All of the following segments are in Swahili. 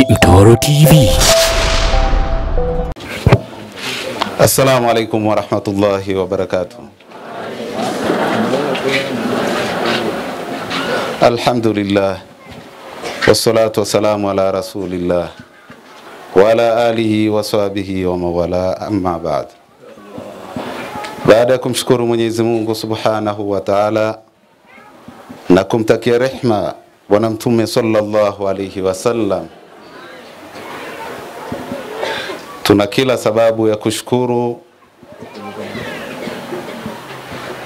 ni Mtoro TV. Assalamu alaikum warahmatullahi wabarakatuh. Alhamdulillah wassalatu wassalamu ala rasulillah wa ala alihi wa sahbihi wa mawala, amma baad. Baada ya kumshukuru Mwenyezi Mungu subhanahu wa taala na kumtakia rehma Bwana Mtume sallallahu alaihi wasallam, tuna kila sababu ya kushukuru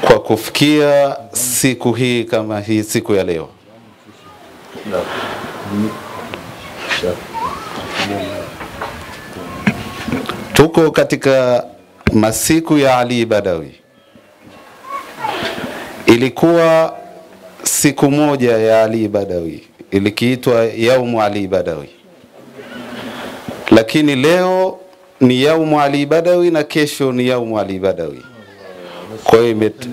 kwa kufikia siku hii kama hii siku ya leo. Tuko katika masiku ya Ali Badawi. Ilikuwa siku moja ya Ali Badawi, ilikiitwa Yaumu Ali Badawi, lakini leo ni Yaumu Ali Badawi na kesho ni Yaumu Ali Badawi. Kwa hiyo imet...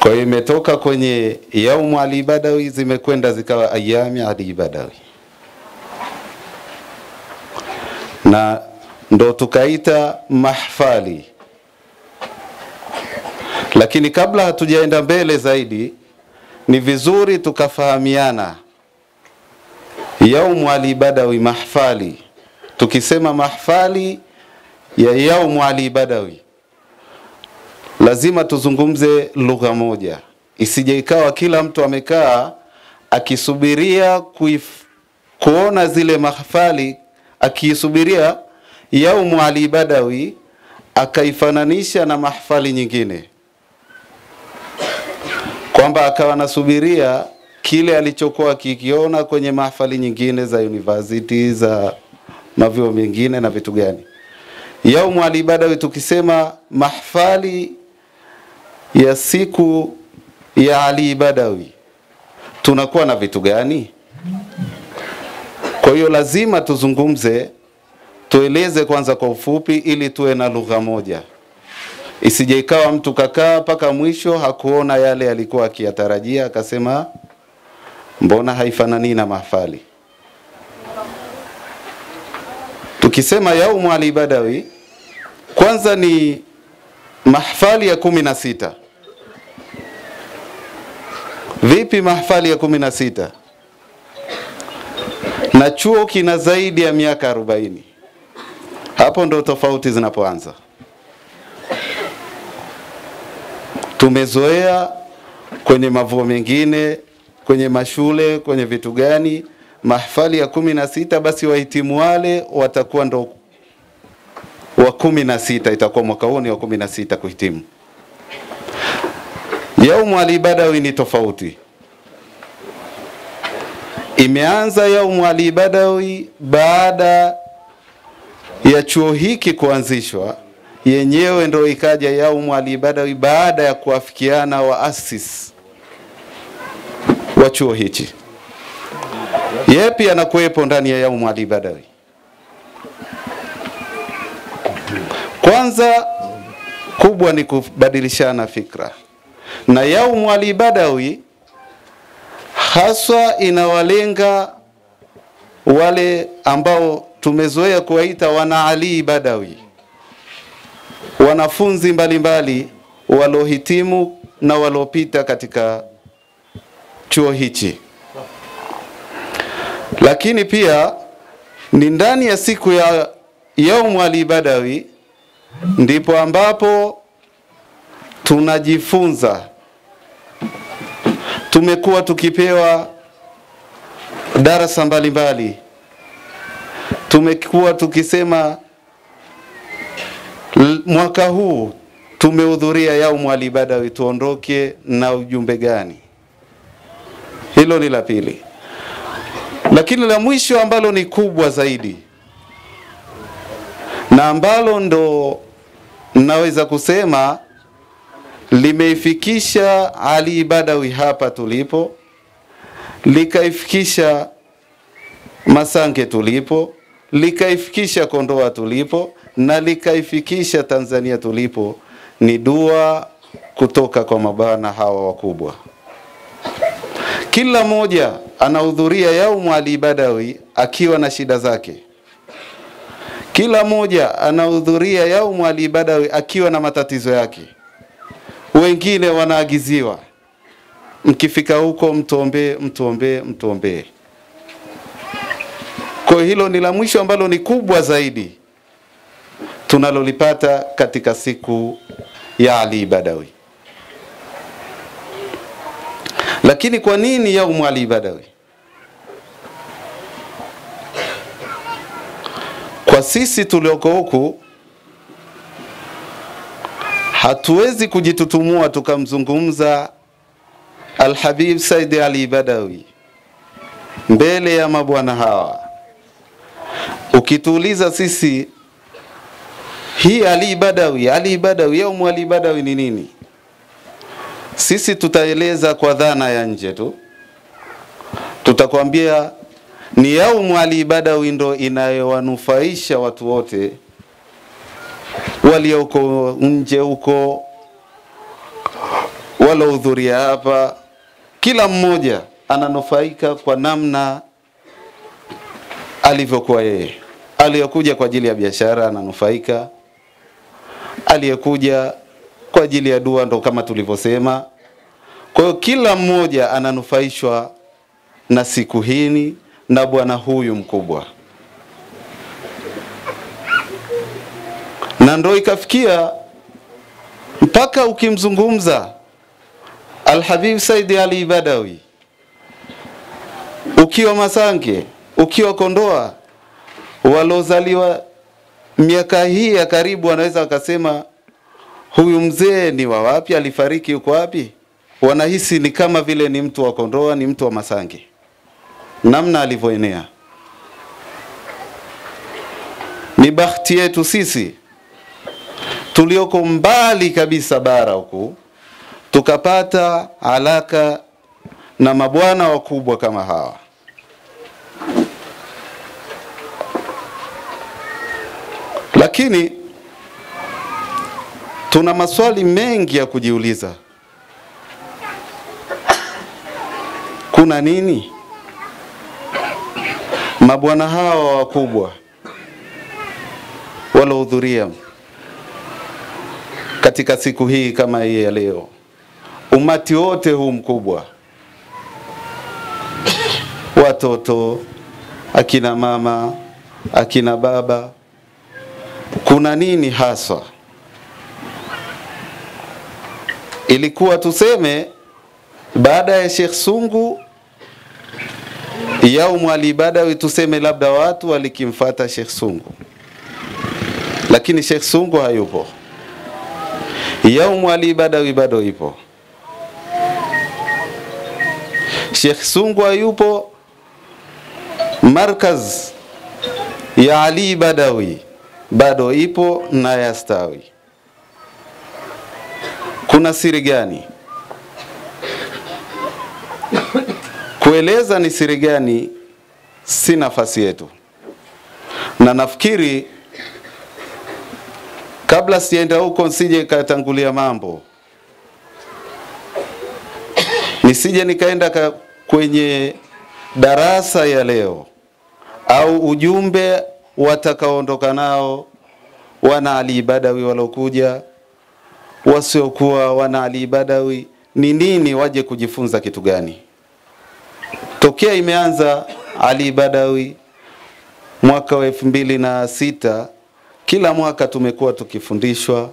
kwa hiyo imetoka kwenye Yaumu Ali Badawi zimekwenda zikawa Ayami Ali Badawi, na ndo tukaita mahfali. Lakini kabla hatujaenda mbele zaidi, ni vizuri tukafahamiana Yaumu Ali Badawi mahfali. Tukisema mahfali ya Yaumu Ali Badawi lazima tuzungumze lugha moja, isije ikawa kila mtu amekaa akisubiria kuif, kuona zile mahfali akiisubiria Yaumu Ali Badawi akaifananisha na mahfali nyingine, kwamba akawa nasubiria kile alichokuwa akikiona kwenye mahfali nyingine za university za mavyuo mengine na vitu gani. Yaumu alibadawi tukisema mahfali ya siku ya Ali Badawi tunakuwa na vitu gani? Kwa hiyo lazima tuzungumze, tueleze kwanza kwa ufupi, ili tuwe na lugha moja, isije ikawa mtu kakaa mpaka mwisho hakuona yale alikuwa akiyatarajia, akasema mbona haifanani na mahfali. Tukisema Yaumu Ali Badawi, kwanza ni mahfali ya kumi na sita. Vipi mahfali ya kumi na sita? Na chuo kina zaidi ya miaka arobaini. Hapo ndo tofauti zinapoanza. Tumezoea kwenye mavuo mengine, kwenye mashule, kwenye vitu gani, mahfali ya kumi na sita, basi wahitimu wale watakuwa ndo wa kumi na sita, itakuwa mwaka huu ni wa kumi na sita kuhitimu. Yaumu alibada Badawi ni tofauti. Imeanza Yaumu alibadawi baada ya chuo hiki kuanzishwa, yenyewe ndo ikaja Yaumu alibadawi baada ya kuafikiana waasis wa chuo hichi. Yepi anakuwepo ndani ya Yaumu Ali Badawi? Kwanza kubwa ni kubadilishana fikra, na Yaumu Ali Badawi haswa inawalenga wale ambao tumezoea kuwaita wana Ali Badawi, wanafunzi mbalimbali walohitimu na walopita katika chuo hichi, lakini pia ni ndani ya siku ya Yaumu Ali Badawi ndipo ambapo tunajifunza. Tumekuwa tukipewa darasa mbalimbali, tumekuwa tukisema mwaka huu tumehudhuria Yaumu Ali Badawi, tuondoke na ujumbe gani? Hilo ni la pili, lakini la mwisho ambalo ni kubwa zaidi na ambalo ndo naweza kusema limeifikisha Ali Badawi hapa tulipo, likaifikisha Masange tulipo, likaifikisha Kondoa tulipo, na likaifikisha Tanzania tulipo, ni dua kutoka kwa mabana hawa wakubwa. Kila mmoja anahudhuria yaumu Ali Badawi akiwa na shida zake. Kila mmoja anahudhuria yaumu Ali Badawi akiwa na matatizo yake. Wengine wanaagiziwa, mkifika huko mtuombee, mtuombee, mtuombee. Kwa hilo ni la mwisho ambalo ni kubwa zaidi tunalolipata katika siku ya Ali Badawi. Lakini kwa nini yaumu Ali Badawi? Sisi tulioko huku hatuwezi kujitutumua tukamzungumza Alhabib Saidi Ali Badawi mbele ya mabwana hawa. Ukituuliza sisi hii Ali Badawi, Ali Badawi, yaumu Ali Badawi ni nini? Sisi tutaeleza kwa dhana ya nje tu, tutakwambia ni yaumu ibada ndo inayowanufaisha watu wote walioko nje huko, walohudhuria hapa, kila mmoja ananufaika kwa namna alivyokuwa yeye. Aliyokuja kwa ajili ya biashara ananufaika, aliyekuja kwa ajili ya dua ndo kama tulivyosema. Kwa hiyo kila mmoja ananufaishwa na siku hini na bwana huyu mkubwa, na ndo ikafikia mpaka ukimzungumza Alhabib Saidi Ali Badawi ukiwa Masange, ukiwa Kondoa, walozaliwa miaka hii ya karibu wanaweza wakasema huyu mzee ni wa wapi, alifariki yuko wapi? Wanahisi ni kama vile ni mtu wa Kondoa, ni mtu wa Masange, namna alivyoenea. Ni bahati yetu sisi tulioko mbali kabisa bara huku tukapata alaka na mabwana wakubwa kama hawa. Lakini tuna maswali mengi ya kujiuliza. Kuna nini? Mabwana hawa wakubwa walohudhuria katika siku hii kama hii ya leo, umati wote huu mkubwa, watoto, akina mama, akina baba, kuna nini haswa? Ilikuwa tuseme baada ya Sheikh Sungu yaumu alibadawi, tuseme labda watu walikimfata Sheikh Sungu, lakini Sheikh Sungu hayupo. Yaumu alibadawi bado ipo. Sheikh Sungu hayupo, markaz ya Ali Badawi bado ipo na yastawi. Kuna siri gani? Kueleza ni siri gani si nafasi yetu, na nafikiri kabla sienda huko nsije katangulia mambo, nisije nikaenda ka kwenye darasa ya leo au ujumbe watakaoondoka nao wana Ali Badawi walokuja, wasiokuwa wana Ali Badawi, ni nini waje kujifunza kitu gani? Tokea imeanza Ali Badawi mwaka wa elfu mbili na sita kila mwaka tumekuwa tukifundishwa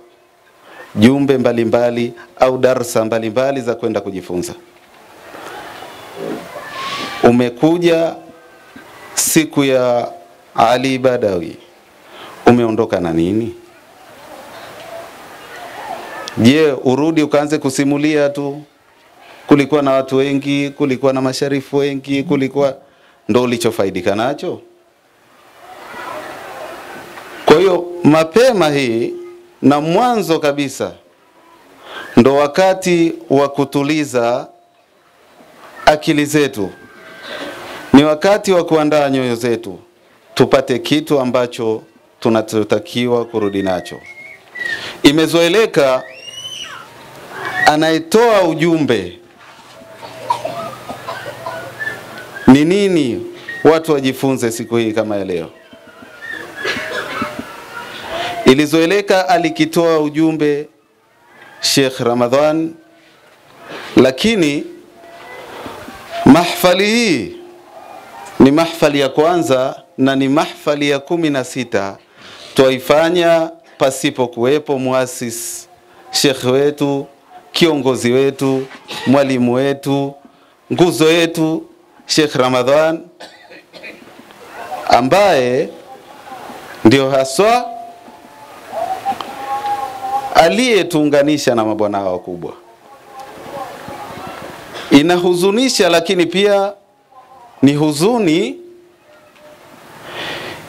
jumbe mbalimbali mbali, au darsa mbalimbali za kwenda kujifunza. Umekuja siku ya Ali Badawi, umeondoka na nini? Je, urudi ukaanze kusimulia tu? Kulikuwa na watu wengi, kulikuwa na masharifu wengi, kulikuwa ndo ulichofaidika nacho? Kwa hiyo mapema hii na mwanzo kabisa ndo wakati wa kutuliza akili zetu, ni wakati wa kuandaa nyoyo zetu tupate kitu ambacho tunachotakiwa kurudi nacho. Imezoeleka anayetoa ujumbe Ni nini watu wajifunze siku hii kama ya leo? Ilizoeleka alikitoa ujumbe Sheikh Ramadhan, lakini mahfali hii ni mahfali ya kwanza na ni mahfali ya kumi na sita twaifanya pasipo kuwepo muasis Sheikh wetu, kiongozi wetu, mwalimu wetu, nguzo yetu Sheikh Ramadhan ambaye ndio haswa aliyetuunganisha na mabwana hawa wakubwa. Inahuzunisha, lakini pia ni huzuni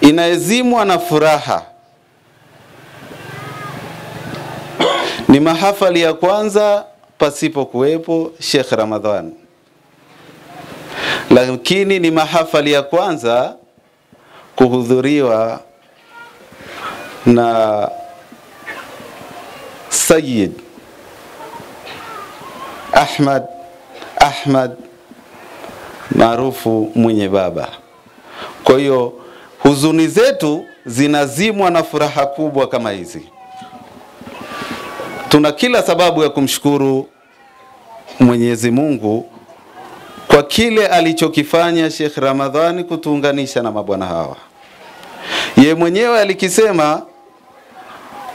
inaezimwa na furaha. Ni mahafali ya kwanza pasipo kuwepo Sheikh Ramadhan, lakini ni mahafali ya kwanza kuhudhuriwa na Sayyid Ahmad Ahmad maarufu mwenye baba. Kwa hiyo huzuni zetu zinazimwa na furaha kubwa kama hizi. Tuna kila sababu ya kumshukuru Mwenyezi Mungu kwa kile alichokifanya Sheikh Ramadhani kutuunganisha na mabwana hawa. Ye mwenyewe alikisema,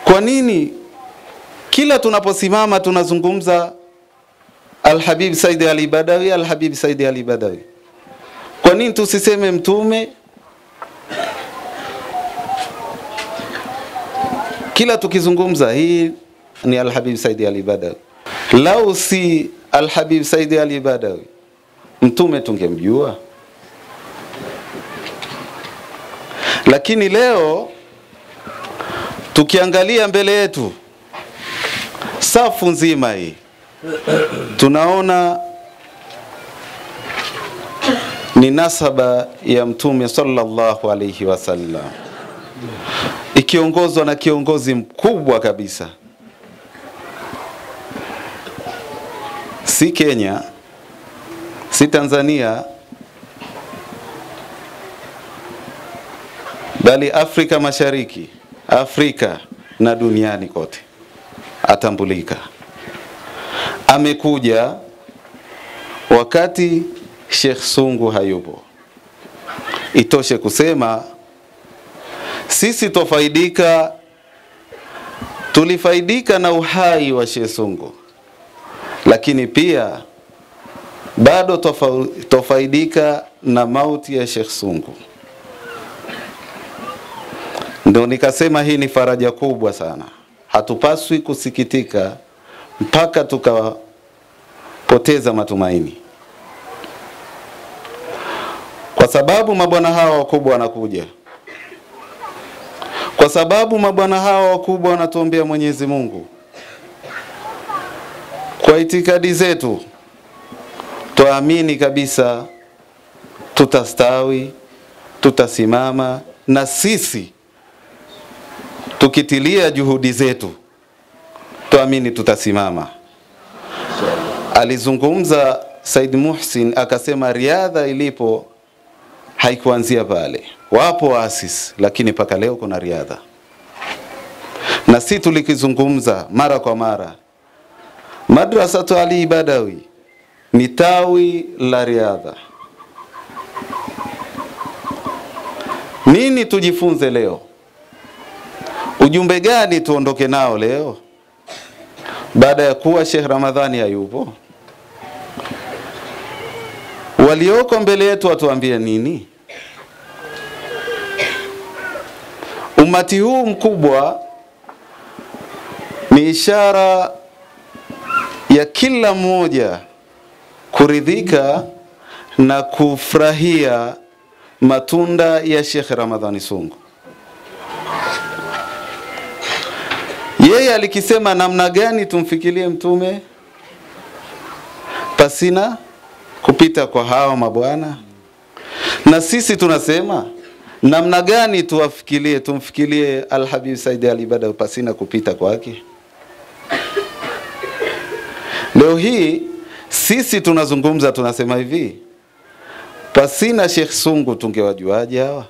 kwa nini kila tunaposimama tunazungumza Alhabib Said Ali Badawi, Alhabib Said Ali Badawi? Kwa nini tusiseme Mtume? Kila tukizungumza hii ni Alhabib Said Ali Badawi. Lau si Alhabib Said Ali Badawi, Mtume tungemjua. Lakini leo tukiangalia mbele yetu safu nzima hii tunaona ni nasaba ya Mtume sallallahu alaihi wasallam ikiongozwa na kiongozi mkubwa kabisa, si Kenya, si Tanzania, bali Afrika Mashariki, Afrika na duniani kote atambulika. Amekuja wakati Sheikh Sungu hayupo. Itoshe kusema sisi tofaidika, tulifaidika na uhai wa Sheikh Sungu, lakini pia bado tofa, tofaidika na mauti ya Sheikh Sungu. Ndio nikasema hii ni faraja kubwa sana. Hatupaswi kusikitika mpaka tukapoteza matumaini, kwa sababu mabwana hawa wakubwa wanakuja, kwa sababu mabwana hawa wakubwa wanatuombea Mwenyezi Mungu. Kwa itikadi zetu twaamini kabisa tutastawi, tutasimama na sisi tukitilia juhudi zetu twaamini tutasimama. Alizungumza Said Muhsin akasema, riadha ilipo haikuanzia pale, wapo asis lakini mpaka leo kuna riadha, na si tulikizungumza mara kwa mara, Madrasatu Ali Badawi ni tawi la riadha. Nini tujifunze leo? Ujumbe gani tuondoke nao leo baada ya kuwa Sheikh Ramadhani hayupo? Walioko mbele yetu watuambie nini? Umati huu mkubwa ni ishara ya kila mmoja kuridhika na kufurahia matunda ya Sheikh Ramadhani Sungu. Yeye alikisema namna gani tumfikirie mtume pasina kupita kwa hawa mabwana, na sisi tunasema namna gani tuwafikirie tumfikirie Alhabib Ali Badawi pasina kupita kwake. Leo hii sisi tunazungumza tunasema hivi, Pasina Sheikh Sungu tungewajuaje hawa?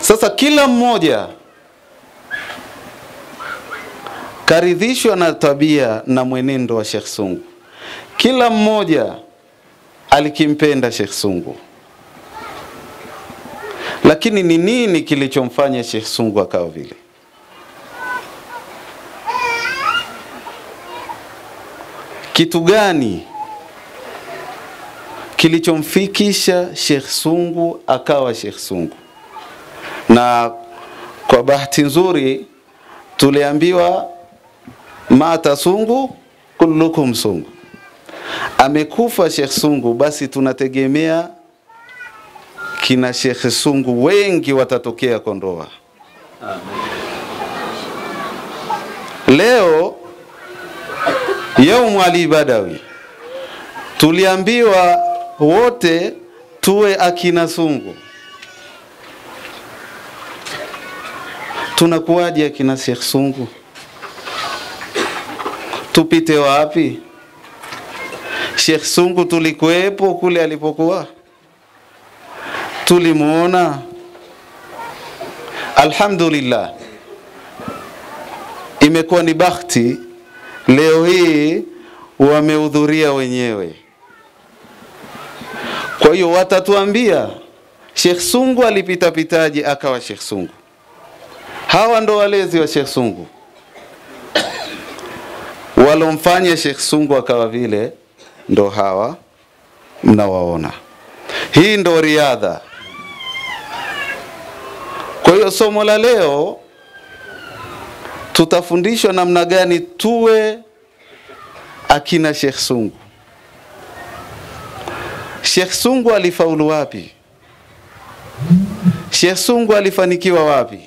Sasa kila mmoja karidhishwa na tabia na mwenendo wa Sheikh Sungu. Kila mmoja alikimpenda Sheikh Sungu, lakini ni nini kilichomfanya Sheikh Sungu akawa vile? Kitu gani kilichomfikisha Sheikh Sungu akawa Sheikh Sungu? Na kwa bahati nzuri tuliambiwa mata Sungu kullukum Sungu, amekufa Sheikh Sungu, basi tunategemea kina Sheikh Sungu wengi watatokea Kondoa. Amen. Leo Yaumu Ali Badawi tuliambiwa wote tuwe akina Sungu. Tunakuwaje akina Sheikh Sungu? Tupite wapi? Sheikh Sungu tulikuwepo kule alipokuwa, tulimuona. Alhamdulillah, imekuwa ni bahati leo hii wamehudhuria wenyewe. Kwa hiyo watatuambia Sheikh Sungu alipita pitaje akawa Sheikh Sungu. Hawa ndo walezi wa Sheikh Sungu walomfanya Sheikh Sungu akawa vile, ndo hawa mnawaona. Hii ndo riadha. Kwa hiyo somo la leo tutafundishwa namna gani tuwe akina Sheikh Sungu. Sheikh Sungu alifaulu wapi? Sheikh Sungu alifanikiwa wapi?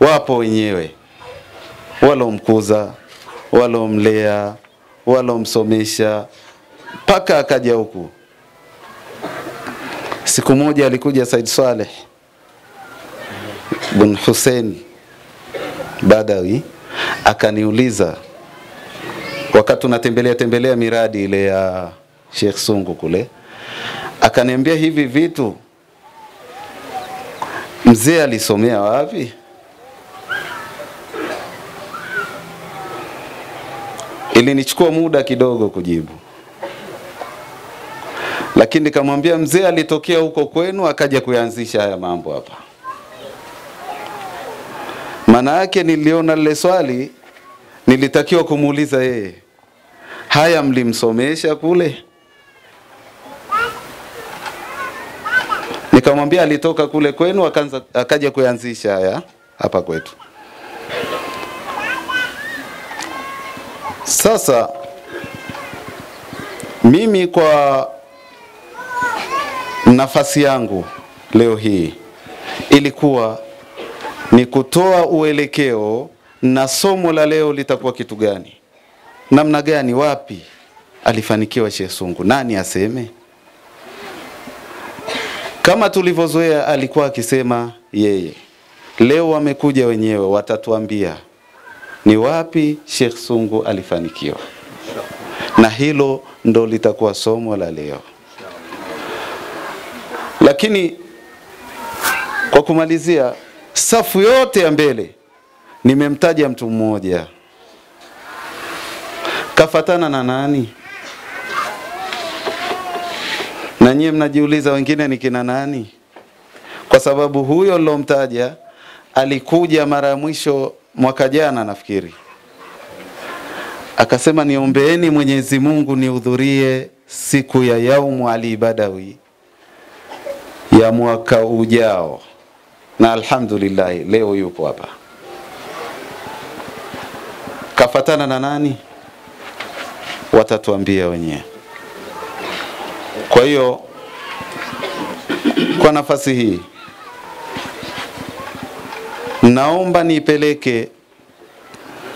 Wapo wenyewe walomkuza, walomlea, walomsomesha mpaka akaja huku. Siku moja alikuja Said Saleh bin Hussein Badawi akaniuliza wakati tunatembelea tembelea miradi ile ya Sheikh Sungu kule, akaniambia hivi vitu mzee alisomea wapi? Ilinichukua muda kidogo kujibu, lakini nikamwambia mzee alitokea huko kwenu akaja kuyaanzisha haya mambo hapa. Maana yake niliona lile swali nilitakiwa kumuuliza yeye, haya mlimsomesha kule? Nikamwambia alitoka kule kwenu akaanza akaja kuanzisha haya hapa kwetu. Sasa mimi kwa nafasi yangu leo hii ilikuwa ni kutoa uelekeo na somo la leo litakuwa kitu gani, namna gani, wapi alifanikiwa Sheikh Sungu, nani aseme? Kama tulivyozoea, alikuwa akisema yeye. Leo wamekuja wenyewe, watatuambia ni wapi Sheikh Sungu alifanikiwa, na hilo ndo litakuwa somo la leo. Lakini kwa kumalizia, safu yote ya mbele nimemtaja mtu mmoja, kafatana na nani? Na nyie mnajiuliza wengine ni kina nani? Kwa sababu huyo nilomtaja alikuja mara ya mwisho mwaka jana nafikiri, akasema niombeeni Mwenyezi Mungu nihudhurie siku ya Yaumu alibadawi ya mwaka ujao, na alhamdulillah leo yupo hapa. Kafatana na nani? Watatuambia wenyewe. Kwa hiyo kwa nafasi hii naomba nipeleke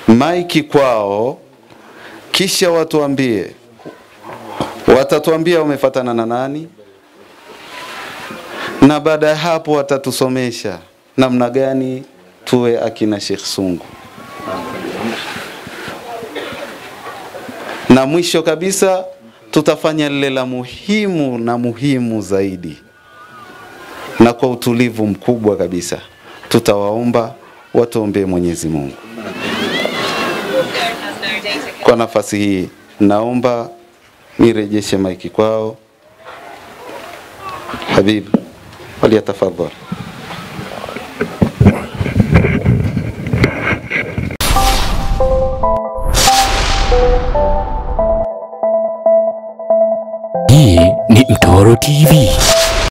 maiki kwao, kisha watuambie, watatuambia wamefatana na nani, na baada ya hapo watatusomesha namna gani tuwe akina Sheikh Sungu. na mwisho kabisa tutafanya lile la muhimu na muhimu zaidi, na kwa utulivu mkubwa kabisa tutawaomba watuombee Mwenyezi Mungu. Kwa nafasi hii naomba nirejeshe maiki kwao. Habib, وليتفضل هي نيمتورو تي في.